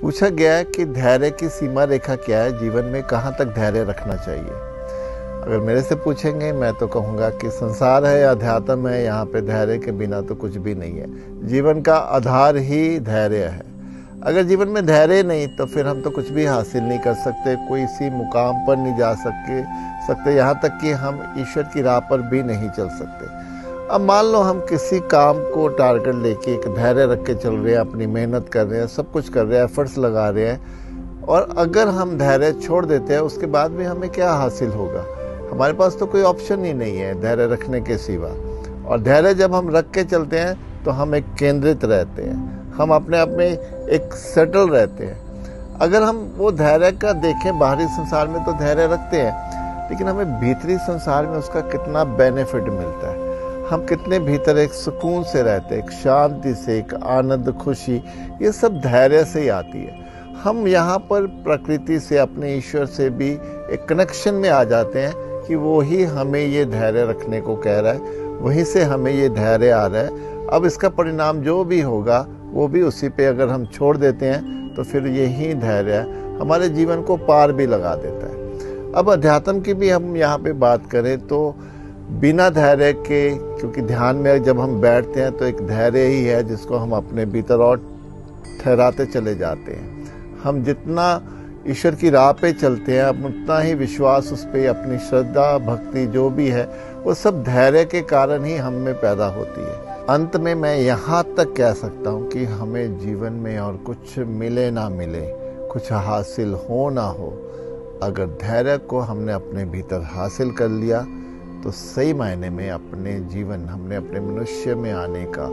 पूछा गया है कि धैर्य की सीमा रेखा क्या है? जीवन में कहाँ तक धैर्य रखना चाहिए? अगर मेरे से पूछेंगे, मैं तो कहूँगा कि संसार है या अध्यात्म है, यहाँ पे धैर्य के बिना तो कुछ भी नहीं है। जीवन का आधार ही धैर्य है। अगर जीवन में धैर्य नहीं तो फिर हम तो कुछ भी हासिल नहीं कर सकते, कोई इसी मुकाम पर नहीं जा सके सकते। यहाँ तक कि हम ईश्वर की राह पर भी नहीं चल सकते। अब मान लो हम किसी काम को टारगेट लेके एक धैर्य रख के चल रहे हैं, अपनी मेहनत कर रहे हैं, सब कुछ कर रहे हैं एफर्ट्स लगा रहे हैं, और अगर हम धैर्य छोड़ देते हैं, उसके बाद भी हमें क्या हासिल होगा? हमारे पास तो कोई ऑप्शन ही नहीं है धैर्य रखने के सिवा। और धैर्य जब हम रख के चलते हैं तो हम एक केंद्रित रहते हैं। हम अपने आप में एक सेटल रहते हैं। अगर हम वो धैर्य का देखें, बाहरी संसार में तो धैर्य रखते हैं, लेकिन हमें भीतरी संसार में उसका कितना बेनिफिट मिलता है। हम कितने भीतर एक सुकून से रहते, एक शांति से, एक आनंद, खुशी, ये सब धैर्य से ही आती है। हम यहाँ पर प्रकृति से, अपने ईश्वर से भी एक कनेक्शन में आ जाते हैं कि वो ही हमें ये धैर्य रखने को कह रहा है, वहीं से हमें ये धैर्य आ रहा है। अब इसका परिणाम जो भी होगा, वो भी उसी पे अगर हम छोड़ देते हैं तो फिर यही धैर्य हमारे जीवन को पार भी लगा देता है। अब अध्यात्म की भी हम यहाँ पे बात करें तो बिना धैर्य के, क्योंकि ध्यान में जब हम बैठते हैं तो एक धैर्य ही है जिसको हम अपने भीतर और ठहराते चले जाते हैं। हम जितना ईश्वर की राह पे चलते हैं उतना ही विश्वास उस पर अपनी श्रद्धा, भक्ति जो भी है, वो सब धैर्य के कारण ही हम में पैदा होती है। अंत में मैं यहाँ तक कह सकता हूँ कि हमें जीवन में और कुछ मिले ना मिले, कुछ हासिल हो ना हो, अगर धैर्य को हमने अपने भीतर हासिल कर लिया तो सही मायने में अपने जीवन, हमने अपने मनुष्य में आने का,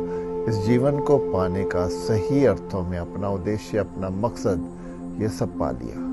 इस जीवन को पाने का सही अर्थों में अपना उद्देश्य, अपना मकसद, ये सब पा लिया।